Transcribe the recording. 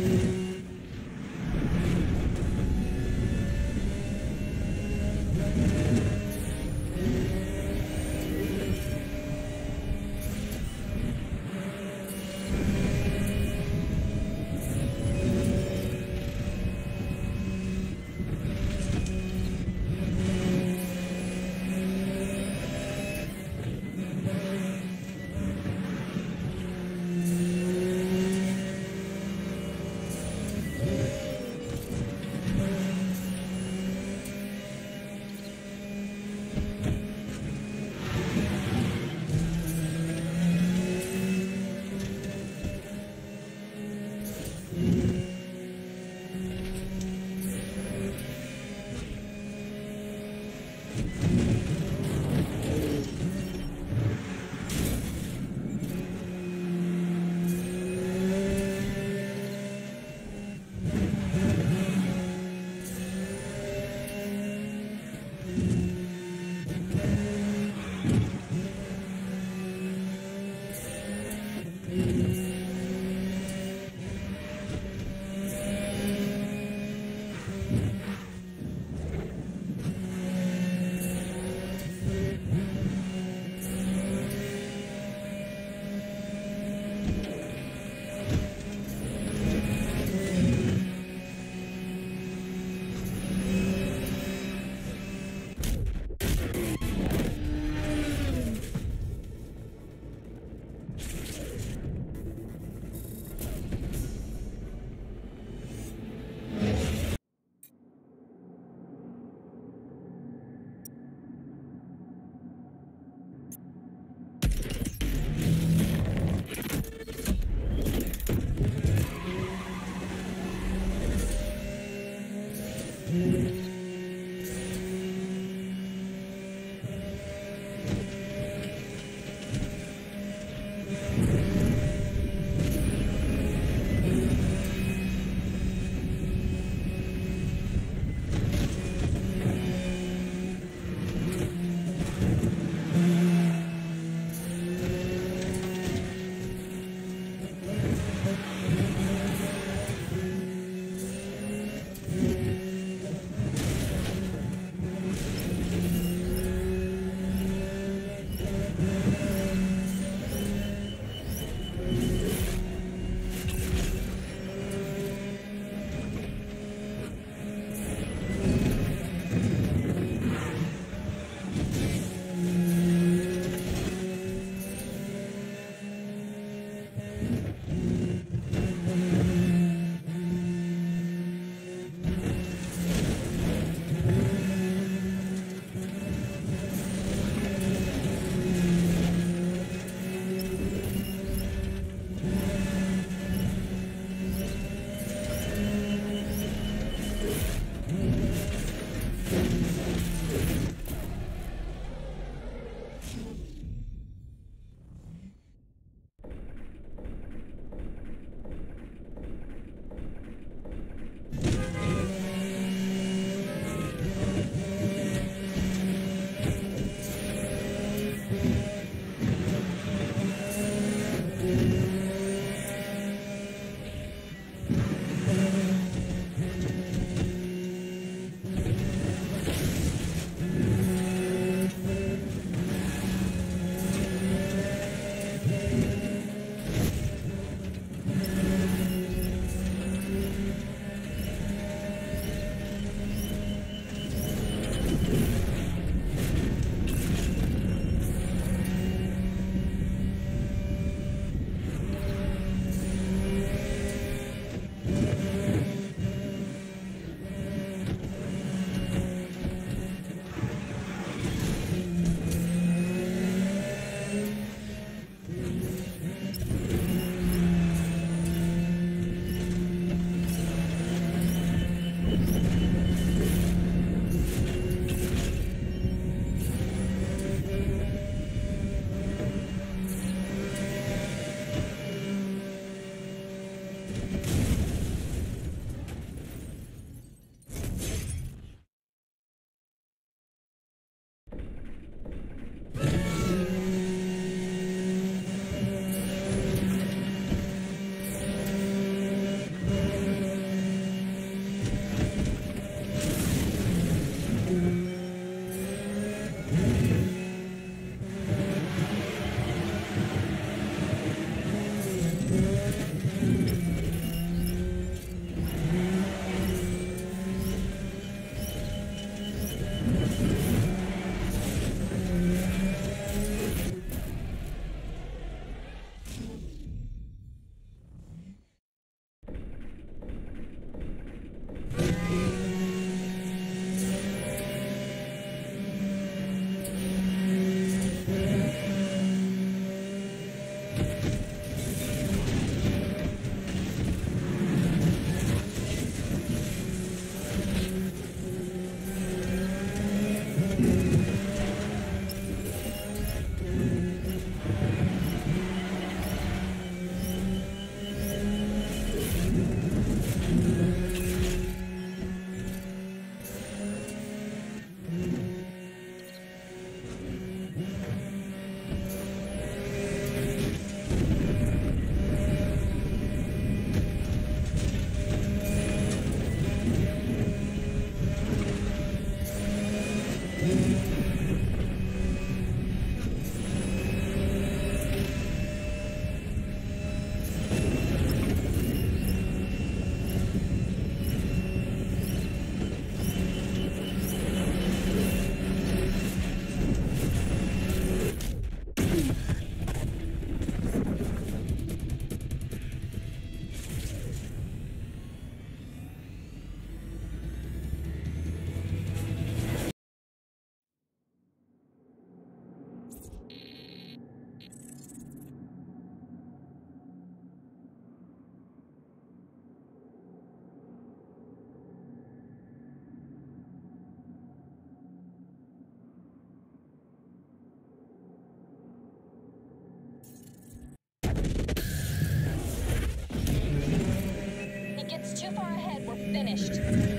Mm-hmm. Mm-hmm. Finished.